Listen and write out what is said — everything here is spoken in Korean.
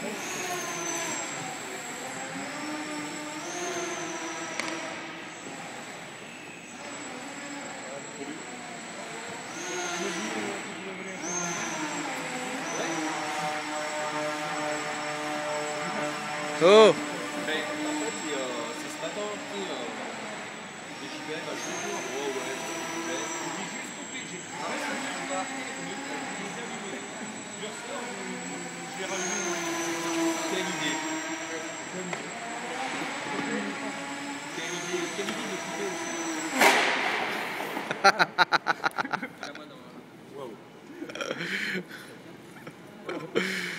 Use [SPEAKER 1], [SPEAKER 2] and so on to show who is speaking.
[SPEAKER 1] Tu! Ben, en fait, il y a... se passe, il y a... Des gibelles à jour. Whoa.